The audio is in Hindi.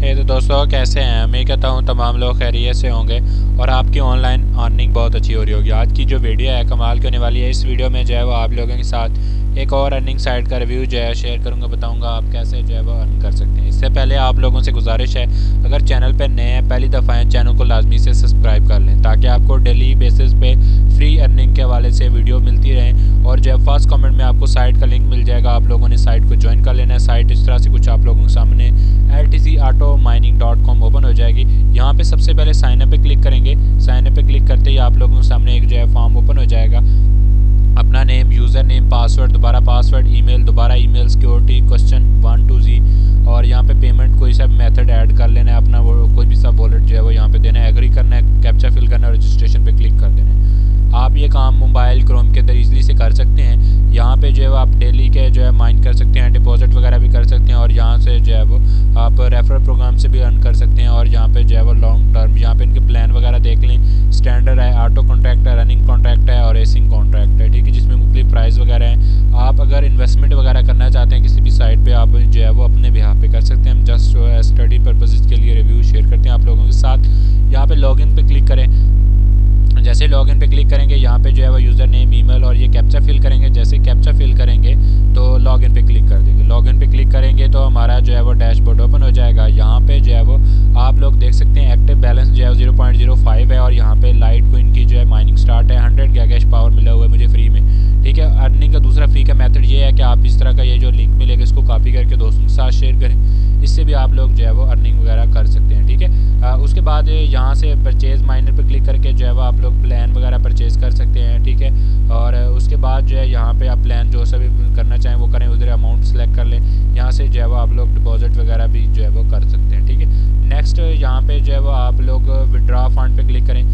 हे तो दोस्तों, कैसे हैं? मैं कहता हूँ तमाम लोग खैरियत से होंगे और आपकी ऑनलाइन अर्निंग बहुत अच्छी हो रही होगी। आज की जो वीडियो है, कमाल की होने वाली है। इस वीडियो में जो है वो आप लोगों के साथ एक और अर्निंग साइट का रिव्यू जो है शेयर करूँगा, बताऊँगा आप कैसे जो है वो अर्न कर सकते हैं। इससे पहले आप लोगों से गुजारिश है, अगर चैनल पर नए हैं, पहली दफ़ा हैं चैनल को लाजमी से सब्सक्राइब कर लें, ताकि आपको डेली बेसिस पे फ्री अर्निंग के हवाले से वीडियो मिलती रहें और जो है फ़र्स्ट कमेंट में आपको साइट का लिंक मिल जाएगा। आप लोगों ने साइट को ज्वाइन कर लेना है। साइट इस तरह से कुछ आप लोगों के सामने एल टी सी आटो जाएगी। यहाँ पे सबसे पहले साइन अप पे क्लिक करेंगे। साइन अप पे क्लिक करते ही आप लोगों के सामने एक जो है फॉर्म ओपन हो जाएगा। अपना नेम यूज़र नेम पासवर्ड दोबारा पासवर्ड ईमेल दोबारा email security question one two जी और यहाँ पे पेमेंट कोई सा मेथड ऐड कर लेना है, अपना वो, कोई भी सा वॉलेट जो है वो यहाँ पे देना है। एग्री करना है कैप्चा फिल करना है रजिस्ट्रेशन पे क्लिक कर देना है। आप ये काम मोबाइल क्रोम के अंदर ईजिली से कर सकते हैं। यहाँ पे जो है आप डेली के जो है माइन कर सकते हैं डिपॉजिट वगैरह भी कर सकते हैं और यहाँ से जो है वो आप रेफरल प्रोग्राम से भी अर्न कर सकते हैं। और लॉगिन पे क्लिक करेंगे, यहाँ पे जो है वो यूज़र नेम ईमेल और ये कैप्चा फिल करेंगे। जैसे कैप्चा फिल करेंगे तो लॉगिन पे क्लिक कर देंगे। लॉगिन पे क्लिक करेंगे तो हमारा जो है वो डैशबोर्ड ओपन हो जाएगा। यहाँ पे जो है वो आप लोग देख सकते हैं एक्टिव बैलेंस जो है ज़ीरो पॉइंट ज़ीरो फाइव है और यहाँ पे लाइट कोइन की जो है माइनिंग स्टार्ट है। हंड्रेड गैगैश पावर मिला हुआ है मुझे फ्री में। ठीक है अर्निंग का दूसरा फ्री का मेथड ये है कि आप इस तरह का ये जो लिंक मिलेगा, इसको कॉपी करके दोस्तों के साथ शेयर करें। इससे भी आप लोग जो है वो अर्निंग वगैरह कर सकते हैं। बाद यहाँ से परचेज़ माइनर पर क्लिक करके जो है वो आप लोग प्लान वगैरह परचेज़ कर सकते हैं, ठीक है? और उसके बाद जो है यहाँ पे आप प्लान जो सा भी करना चाहें वो करें, उधर अमाउंट सेलेक्ट कर लें। यहाँ से जो है वो आप लोग डिपॉजिट वगैरह भी जो है वो कर सकते हैं, ठीक है? नेक्स्ट यहाँ पर जो है वो आप लोग विड्रा फंड पे क्लिक करें।